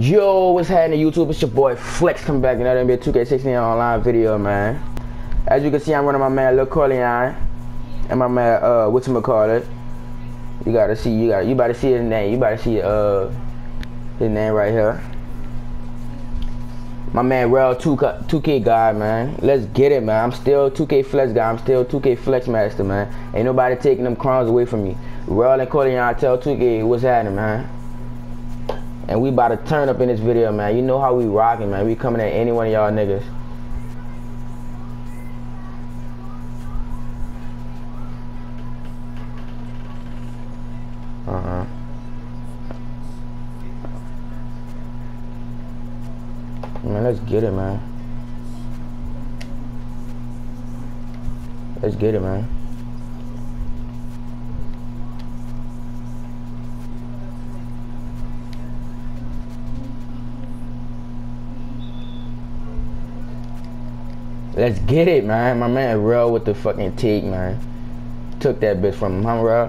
Yo, what's happening YouTube? It's your boy Flex coming back another NBA 2K16 online video, man. As you can see, I'm running my man Lil Corleone and my man uh what's call it? You gotta see, you got, you about to see his name. You about to see uh his name right here. My man Rel 2 2K guy, man. Let's get it, man. I'm still 2K Flex guy. I'm still 2K Flex master, man. Ain't nobody taking them crowns away from me. Rel and Corleone tell 2K what's happening, man. And we about to turn up in this video, man. You know how we rocking, man. We coming at any one of y'all niggas. Uh-huh. Man, let's get it, man. Let's get it, man. Let's get it, man. My man real with the fucking take, man. Took that bitch from him, huh?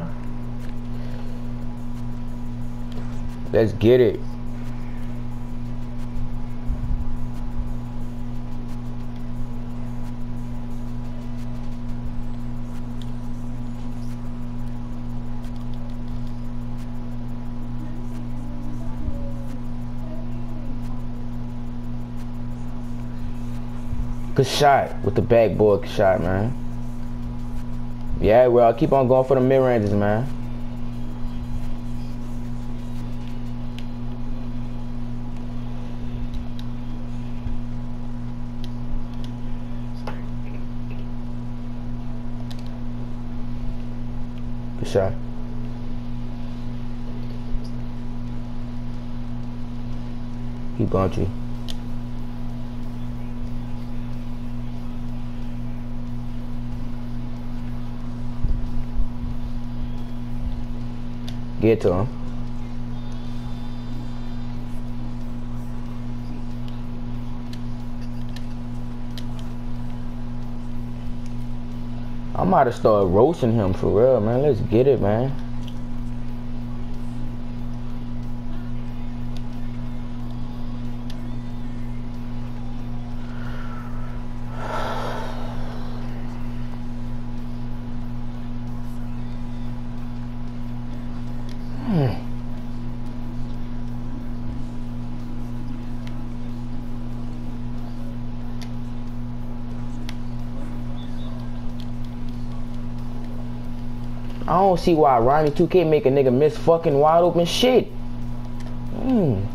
Let's get it. Good shot with the backboard shot, man. Yeah, well, I keep on going for the mid ranges, man. Good shot. Keep going, G. Get to him. I might have started roasting him for real, man. Let's get it, man. I don't see why Ronnie 2K make a nigga miss fucking wide open shit. Mm.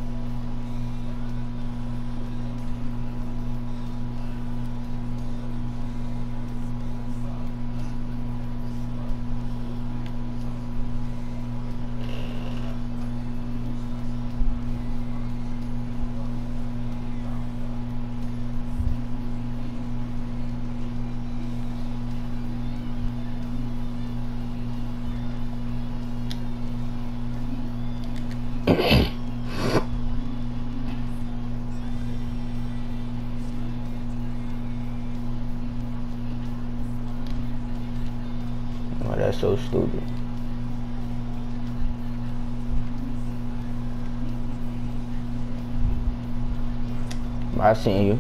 Oh, that's so stupid. I seen you.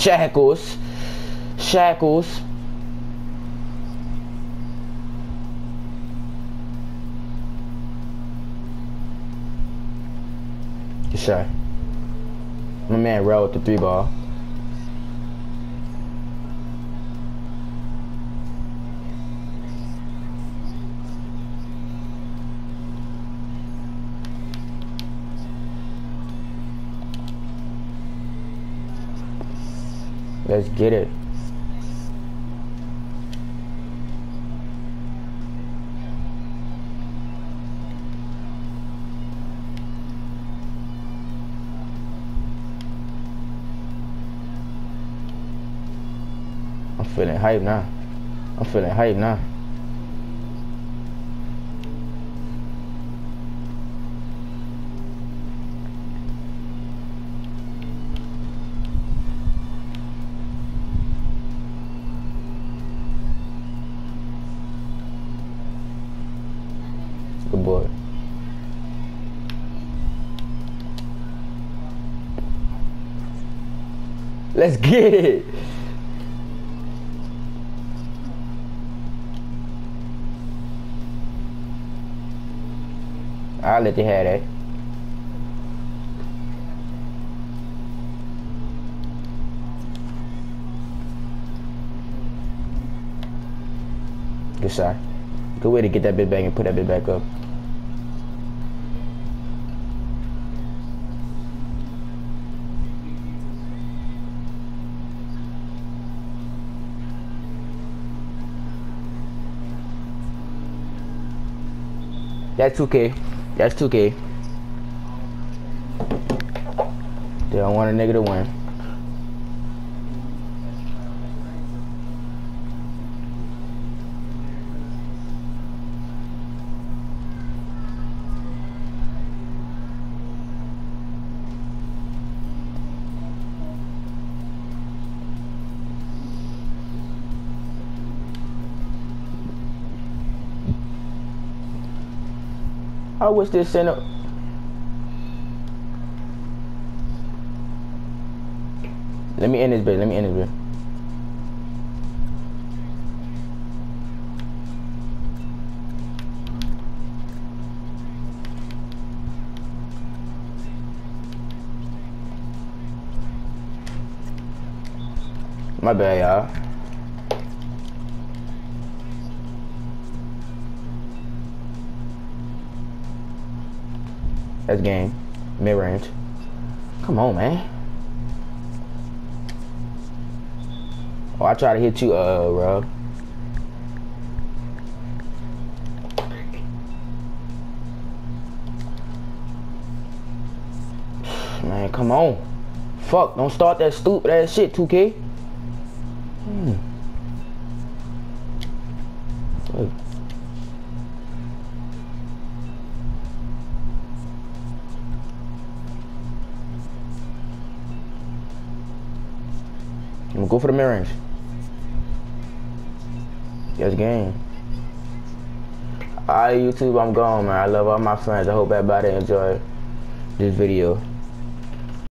Shackles. Shackles. Shot. My man rolled the three ball. Let's get it. I'm feeling hype now. I'm feeling hype now. Let's get it. I'll let you have that. Good shot. Good way to get that bit back and put that bit back up. That's 2K. That's 2K. They don't want a nigga to win. I wish this center. Let me end this bit. Let me end this bit. My bad, y'all. That's game. Mid range. Come on, man. Oh, I try to hit you, uh, Rob. Man, come on. Fuck, don't start that stupid ass shit, 2K. Hmm. I'm gonna go for the mid range. Yes, game. Alright, YouTube, I'm gone, man. I love all my friends. I hope everybody enjoyed this video.